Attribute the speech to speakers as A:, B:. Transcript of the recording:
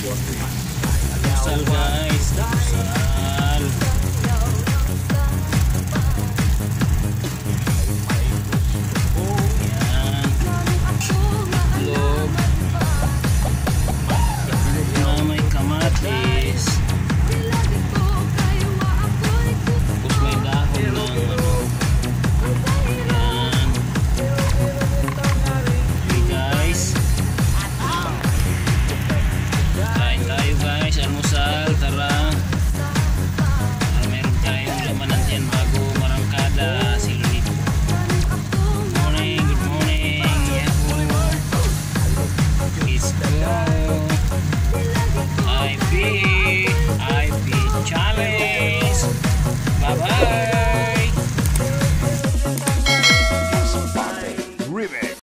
A: So three.